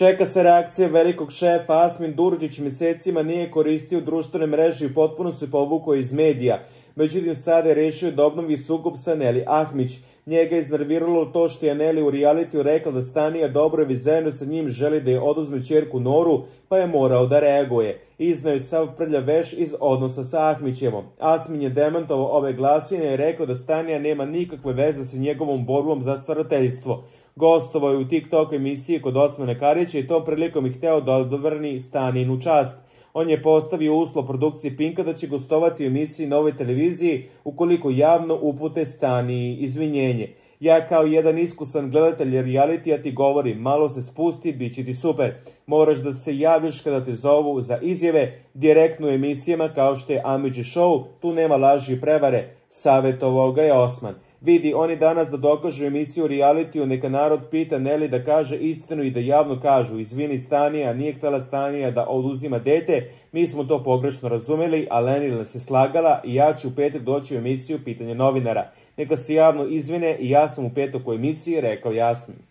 Čeka se reakcija velikog šefa Asmin Durđić mesecima nije koristio društvene mreže i potpuno se povukao iz medija. Međutim, sada je rešio da obnovi sukob sa Neli Ahmić. Njega je iznerviralo to što je Neli u realitiju rekla da Stanija Dobrovi zajedno sa njim želi da je oduzme čerku Noru, pa je morao da reaguje. Iznao je sav prlja veš iz odnosa sa Ahmićevom. Asmin je demantovao ove glasine i rekao da Stanija nema nikakve veze sa njegovom borbom za starateljstvo. Gostovao je u TikTok emisiji kod Osmane Karića i tom prilikom je hteo da odvrni Staninu čast. On je postavio uslov produkcije Pinka da će gostovati u emisiji na ovoj televiziji ukoliko javno upute Stani izvinjenje. Ja kao jedan iskusan gledatelj realitija ti govorim, malo se spusti, bit će ti super. Moraš da se javiš kada te zovu za izjave, direktno u emisijama kao što je Amidži Show, tu nema laži i prevare, savjetovao ga je Osman. Vidi, oni danas da dokažu emisiju realitiju, neka narod pita Neli da kaže istinu i da javno kažu izvini Stanija, nije htela Stanija da oduzima dete, mi smo to pogrešno razumeli, a Lenila se slagala i ja ću u petak doći u emisiju Pitanje novinara. Neka se javno izvine i ja sam u petak u emisiji, rekao Jasmin.